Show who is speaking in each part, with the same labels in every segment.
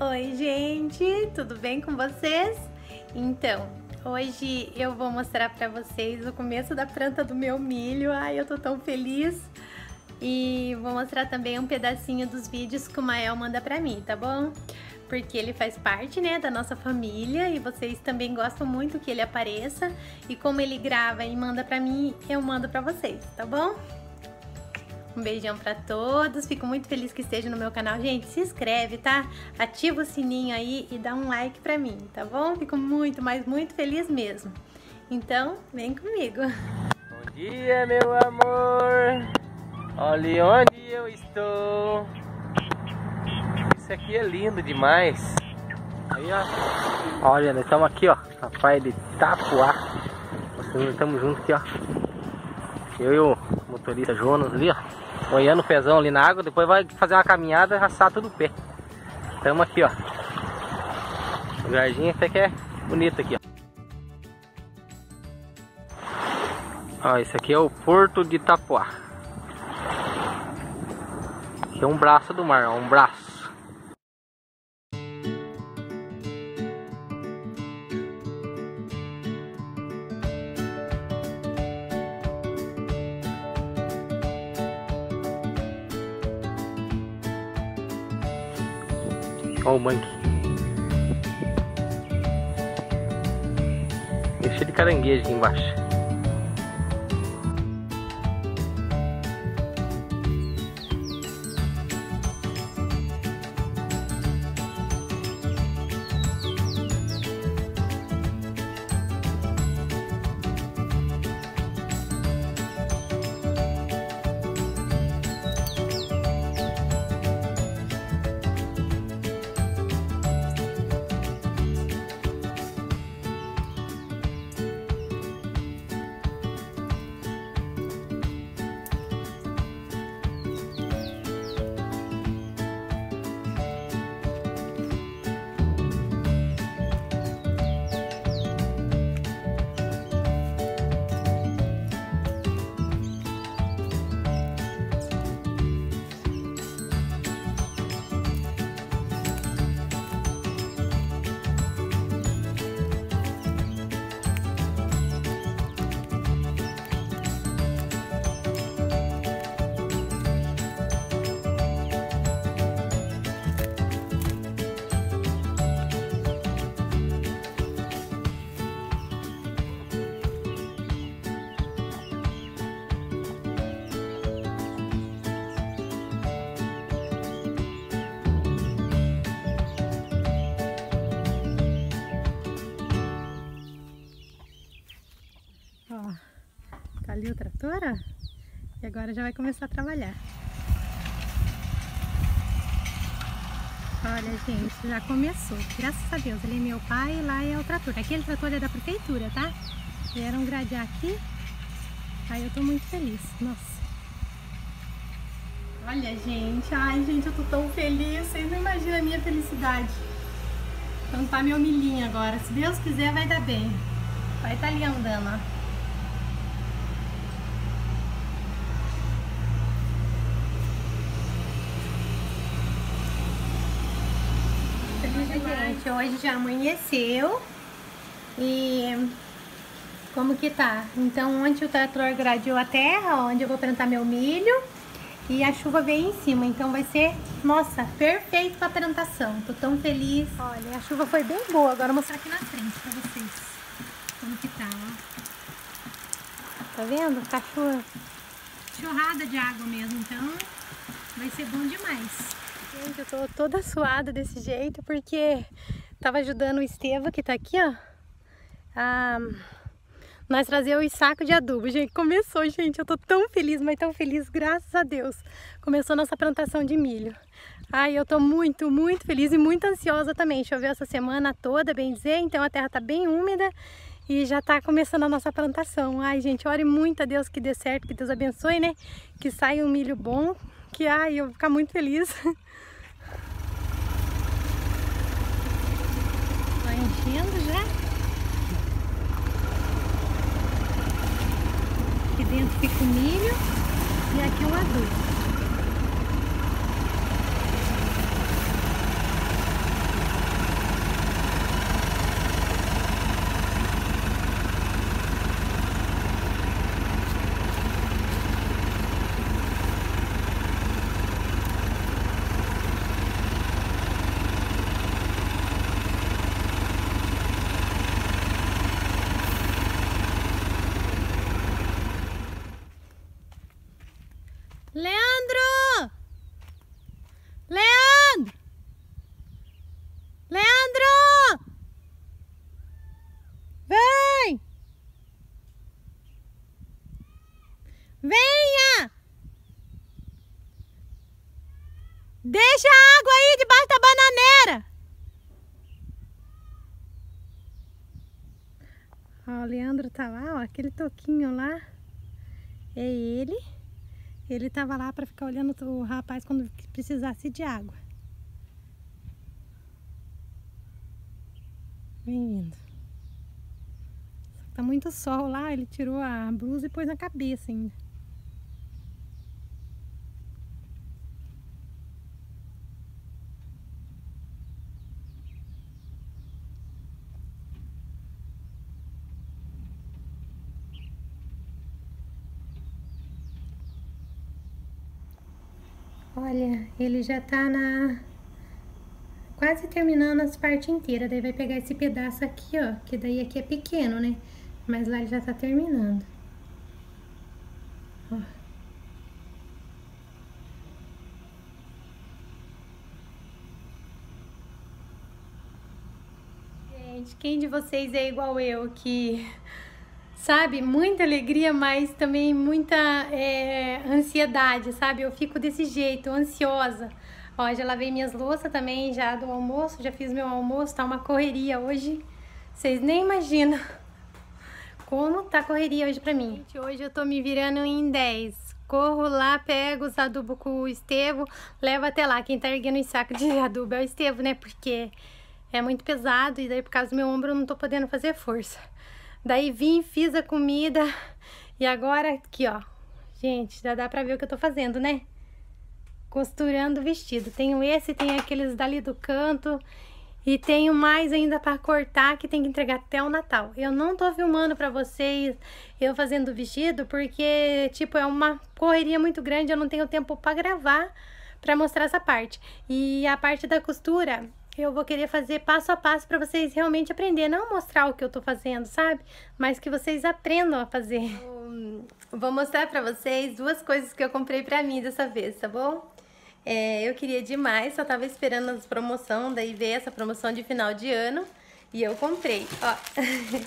Speaker 1: Oi, gente, tudo bem com vocês? Então, hoje eu vou mostrar para vocês o começo da planta do meu milho. Ai, eu tô tão feliz. E vou mostrar também um pedacinho dos vídeos que o Mael manda pra mim, tá bom? Porque ele faz parte, né, da nossa família e vocês também gostam muito que ele apareça. E como ele grava e manda pra mim, eu mando pra vocês, tá bom? Um beijão pra todos, fico muito feliz que esteja no meu canal. Gente, se inscreve, tá? Ativa o sininho aí e dá um like pra mim, tá bom? Fico muito, mas muito feliz mesmo. Então, vem comigo.
Speaker 2: Bom dia, meu amor. Olha onde eu estou. Isso aqui é lindo demais. Aí, ó. Olha, nós estamos aqui, ó. Na de Itapuá. Nós estamos juntos aqui, ó. Eu e o motorista Jonas ali, ó. Olhando o pezão ali na água. Depois vai fazer uma caminhada e raçar tudo o pé. Estamos aqui, ó. O jardim até que é bonito aqui, ó. Ó, esse aqui é o Porto de Itapuá. Aqui é um braço do mar, ó, um braço. O mangue. Cheio de caranguejo aqui embaixo.
Speaker 1: Ali o trator, ó, e agora já vai começar a trabalhar. Olha, gente, já começou. Graças a Deus, ali é meu pai lá é o trator. Aquele trator é da prefeitura, tá? Vieram gradear aqui. Aí eu tô muito feliz. Nossa. Olha, gente. Ai, gente, eu tô tão feliz. Vocês não imaginam a minha felicidade. Plantar meu milhinho agora. Se Deus quiser, vai dar bem. Vai estar tá ali andando, ó. Gente, hoje já amanheceu e como que tá? Então ontem o trator gradeou a terra, onde eu vou plantar meu milho e a chuva veio em cima, então vai ser, nossa, perfeito para plantação. Tô tão feliz. Olha, a chuva foi bem boa, agora vou mostrar aqui na frente para vocês como que tá, ó. Tá vendo? Tá churrada de água mesmo, então vai ser bom demais. Gente, eu tô toda suada desse jeito porque tava ajudando o Estevam, que tá aqui, ó. A nós trazer o saco de adubo. Gente, começou, gente. Eu tô tão feliz, mas tão feliz, graças a Deus. Começou nossa plantação de milho. Ai, eu tô muito, muito feliz e muito ansiosa também. Choveu essa semana toda, bem dizer, então a terra tá bem úmida e já tá começando a nossa plantação. Ai, gente, ore muito a Deus que dê certo, que Deus abençoe, né? Que saia um milho bom, que ai, eu vou ficar muito feliz. enchendo já. Aqui dentro fica o milho e aqui o adubo. Leandro! Leandro! Leandro! Vem! Venha! Deixa a água aí debaixo da bananeira! Ó, o Leandro tá lá, ó, aquele toquinho lá. É ele. Ele tava lá para ficar olhando o rapaz quando precisasse de água. Bem-vindo. Tá muito sol lá, ele tirou a blusa e pôs na cabeça ainda. Olha, ele já tá na... Quase terminando as partes inteiras. Daí vai pegar esse pedaço aqui, ó. Que daí aqui é pequeno, né? Mas lá ele já tá terminando. Ó. Gente, quem de vocês é igual eu que sabe? Muita alegria, mas também muita é, ansiedade, sabe? Eu fico desse jeito, ansiosa. Ó, já lavei minhas louças também, já do almoço, já fiz meu almoço, tá uma correria hoje. Vocês nem imaginam como tá correria hoje pra mim. Gente, hoje eu tô me virando em 10. Corro lá, pego os adubo com o Estevo, levo até lá. Quem tá erguendo os sacos de adubo é o Estevo, né? Porque é muito pesado e daí por causa do meu ombro eu não tô podendo fazer força. Daí vim, fiz a comida e agora aqui, ó. Gente, já dá pra ver o que eu tô fazendo, né? Costurando o vestido. Tenho esse, tem aqueles dali do canto e tenho mais ainda para cortar que tem que entregar até o Natal. Eu não tô filmando para vocês eu fazendo o vestido porque, tipo, é uma correria muito grande, eu não tenho tempo para gravar para mostrar essa parte. E a parte da costura, eu vou querer fazer passo a passo para vocês realmente aprender, não mostrar o que eu tô fazendo, sabe? Mas que vocês aprendam a fazer. Vou mostrar para vocês duas coisas que eu comprei para mim dessa vez, tá bom? É, eu queria demais, só tava esperando as promoção, daí veio essa promoção de final de ano e eu comprei, ó.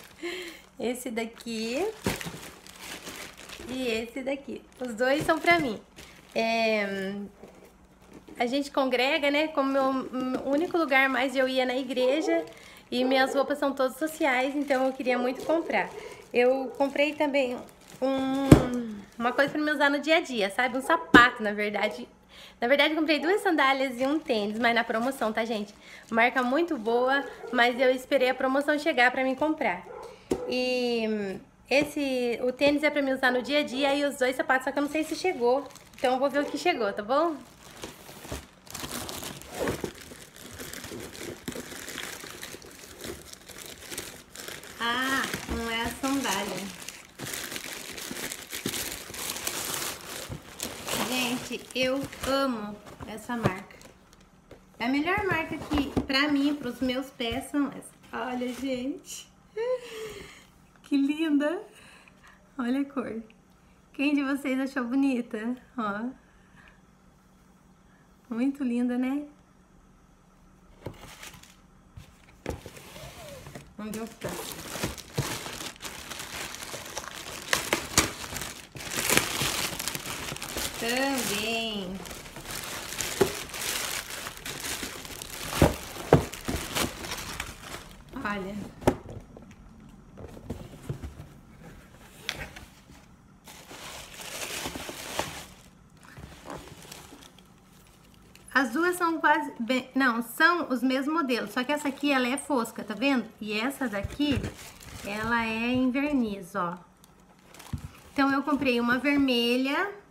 Speaker 1: esse daqui e esse daqui. Os dois são pra mim. É, a gente congrega, né? Como meu único lugar mais eu ia na igreja e minhas roupas são todas sociais, então eu queria muito comprar. Eu comprei também um, uma coisa para me usar no dia a dia, sabe? Um sapato, na verdade. Na verdade, comprei duas sandálias e um tênis, mas na promoção, tá, gente? Marca muito boa, mas eu esperei a promoção chegar para me comprar. E esse, o tênis é para me usar no dia a dia e os dois sapatos, só que eu não sei se chegou. Então eu vou ver o que chegou, tá bom? Ah, não é a sandália. Gente, eu amo essa marca. É a melhor marca que, pra mim, pros meus pés, são essa. Olha, gente. Que linda. Olha a cor. Quem de vocês achou bonita? Ó. Muito linda, né? Vamos ver o Também. Olha. As duas são quase, bem, não, são os mesmos modelos, só que essa aqui ela é fosca, tá vendo? E essa daqui, ela é em verniz, ó. Então eu comprei uma vermelha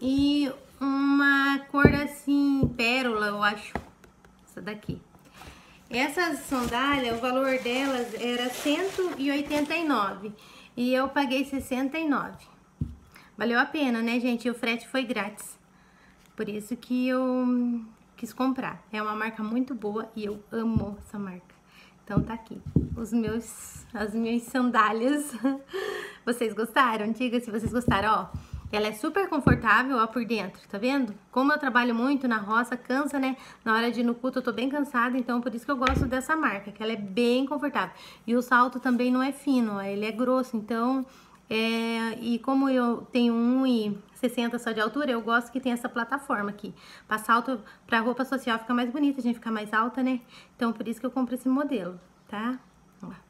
Speaker 1: e uma cor assim, pérola, eu acho. Essa daqui. Essas sandálias, o valor delas era 189 e eu paguei 69. Valeu a pena, né, gente? E o frete foi grátis. Por isso que eu quis comprar. É uma marca muito boa e eu amo essa marca. Então tá aqui, os meus, as minhas sandálias. Vocês gostaram? Diga se vocês gostaram, ó. Ela é super confortável, ó, por dentro, tá vendo? Como eu trabalho muito na roça, cansa, né? Na hora de ir no culto eu tô bem cansada, então por isso que eu gosto dessa marca, que ela é bem confortável. E o salto também não é fino, ó, ele é grosso, então É, e como eu tenho 1,60 só de altura, eu gosto que tem essa plataforma aqui. Pra salto, pra roupa social fica mais bonita, a gente fica mais alta, né? Então, por isso que eu compro esse modelo, tá? Vamos lá.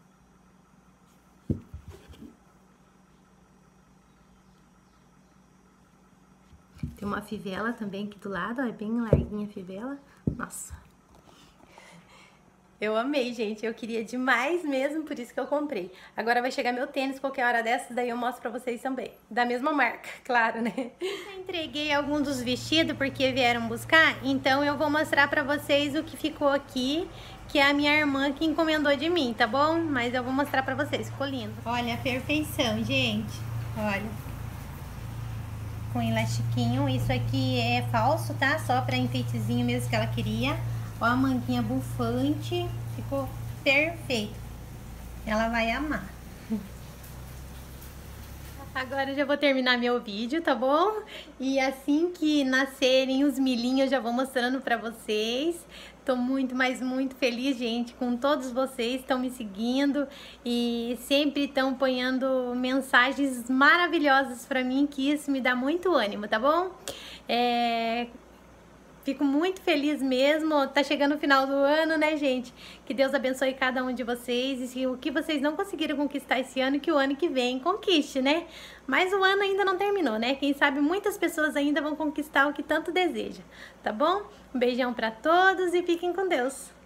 Speaker 1: Tem uma fivela também aqui do lado, ó, é bem larguinha a fivela. Nossa, eu amei, gente. Eu queria demais mesmo, por isso que eu comprei. Agora vai chegar meu tênis qualquer hora dessas, daí eu mostro pra vocês também. Da mesma marca, claro, né? Eu entreguei alguns dos vestidos porque vieram buscar, então eu vou mostrar pra vocês o que ficou aqui, que é a minha irmã que encomendou de mim, tá bom? Mas eu vou mostrar pra vocês, ficou lindo. Olha a perfeição, gente. Olha. Com elastiquinho. Isso aqui é falso, tá? Só pra enfeitezinho mesmo que ela queria. Ó a manguinha bufante, ficou perfeito. Ela vai amar. Agora eu já vou terminar meu vídeo, tá bom? E assim que nascerem os milhinhos, eu já vou mostrando pra vocês. Tô muito, mas muito feliz, gente, com todos vocês estão me seguindo e sempre estão ponhando mensagens maravilhosas pra mim, que isso me dá muito ânimo, tá bom? É... Fico muito feliz mesmo. Tá chegando o final do ano, né, gente? Que Deus abençoe cada um de vocês. E o que vocês não conseguiram conquistar esse ano, que o ano que vem conquiste, né? Mas o ano ainda não terminou, né? Quem sabe muitas pessoas ainda vão conquistar o que tanto deseja, tá bom? Um beijão para todos e fiquem com Deus.